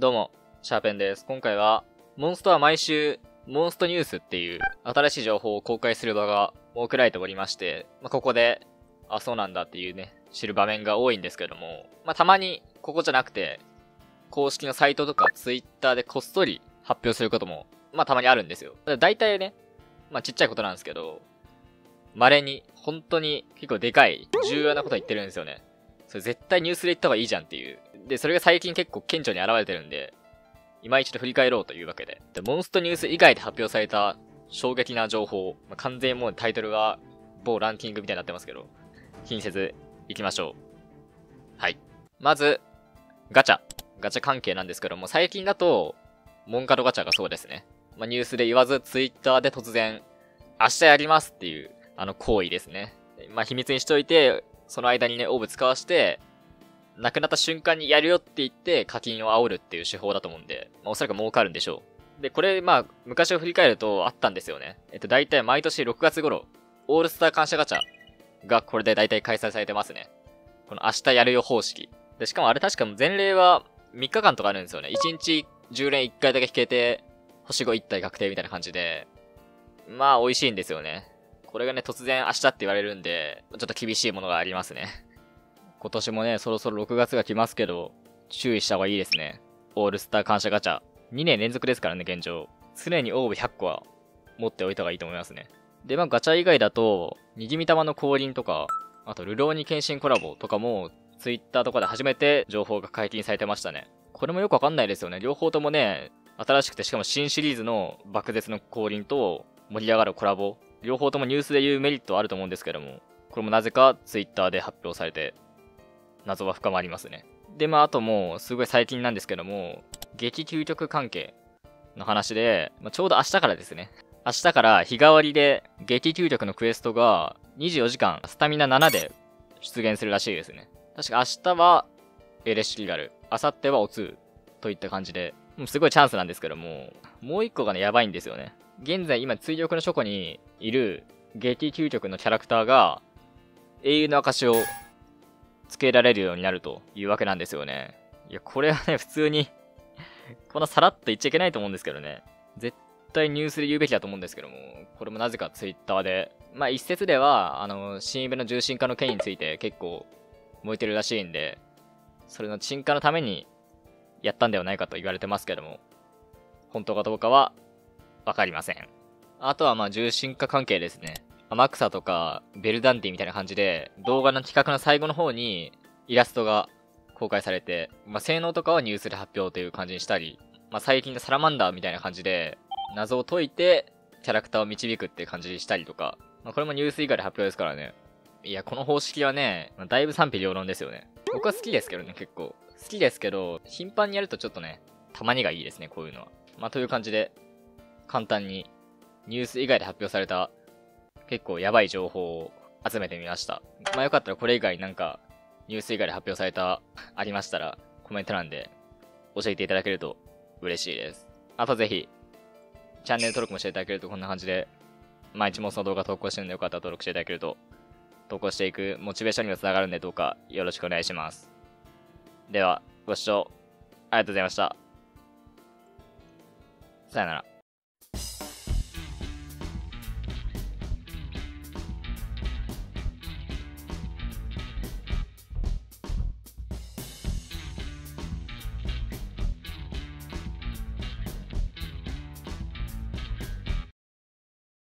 どうも、シャーペンです。今回は、モンストは毎週、モンストニュースっていう新しい情報を公開する場が設けられておりまして、まあ、ここで、あ、そうなんだっていうね、知る場面が多いんですけども、まあ、たまにここじゃなくて、公式のサイトとかツイッターでこっそり発表することも、まあ、たまにあるんですよ。だいたいね、まあ、ちっちゃいことなんですけど、稀に、本当に結構でかい、重要なこと言ってるんですよね。それ絶対ニュースで言った方がいいじゃんっていう。で、それが最近結構顕著に現れてるんで、今一度振り返ろうというわけで。で、モンストニュース以外で発表された衝撃な情報、まあ、完全にもうタイトルは某ランキングみたいになってますけど、気にせず行きましょう。はい。まず、ガチャ。ガチャ関係なんですけども、最近だと、モンカドガチャがそうですね。まあ、ニュースで言わず、ツイッターで突然、明日やりますっていう、あの行為ですね。まあ、秘密にしといて、その間にね、オーブ使わして、亡くなった瞬間にやるよって言って課金を煽るっていう手法だと思うんで、まあ、おそらく儲かるんでしょう。で、これ、まあ、昔を振り返るとあったんですよね。えっと、大体毎年6月頃、オールスター感謝ガチャがこれで大体開催されてますね。この明日やるよ方式。で、しかもあれ確か前例は3日間とかあるんですよね。1日10連1回だけ引けて、星5 1体確定みたいな感じで、まあ、美味しいんですよね。これがね、突然明日って言われるんで、ちょっと厳しいものがありますね。今年もね、そろそろ6月が来ますけど、注意した方がいいですね。オールスター感謝ガチャ。2年連続ですからね、現状。常にオーブ100個は持っておいた方がいいと思いますね。で、まあガチャ以外だと、にじみ玉の降臨とか、あと、ルローニケンシンコラボとかも、ツイッターとかで初めて情報が解禁されてましたね。これもよくわかんないですよね。両方ともね、新しくてしかも新シリーズの爆絶の降臨と盛り上がるコラボ。両方ともニュースで言うメリットはあると思うんですけども、これもなぜかツイッターで発表されて、謎は深まりますね。で、まあ、あともう、すごい最近なんですけども、激究極関係の話で、まあ、ちょうど明日からですね。明日から日替わりで激究極のクエストが24時間スタミナ7で出現するらしいですね。確か明日はエレシリガル、明後日はオツといった感じで、もうすごいチャンスなんですけども、もう一個がね、やばいんですよね。現在今追力の書庫にいる激究極のキャラクターが英雄の証をつけられるようになるというわけなんですよね。いや、これはね、普通にこのさらっと言っちゃいけないと思うんですけどね。絶対ニュースで言うべきだと思うんですけども、これもなぜかツイッターで、まあ一説では、あの、新イベの重心化の件について結構燃えてるらしいんで、それの鎮火のためにやったんではないかと言われてますけども、本当かどうかはわかりません。あとはまあ重心化関係ですね。天草とかベルダンディみたいな感じで、動画の企画の最後の方にイラストが公開されて、まあ性能とかはニュースで発表という感じにしたり、まあ最近のサラマンダーみたいな感じで、謎を解いてキャラクターを導くって感じにしたりとか、まあこれもニュース以外で発表ですからね。いや、この方式はね、だいぶ賛否両論ですよね。僕は好きですけどね、結構。好きですけど、頻繁にやるとちょっとね、たまにがいいですね、こういうのは。まあという感じで、簡単にニュース以外で発表された結構やばい情報を集めてみました。まあよかったらこれ以外なんかニュース以外で発表されたありましたらコメント欄で教えていただけると嬉しいです。あとぜひチャンネル登録もしていただけるとこんな感じで毎日もその動画投稿してるんでよかったら登録していただけると投稿していくモチベーションにもつながるんでどうかよろしくお願いします。ではご視聴ありがとうございました。さよなら。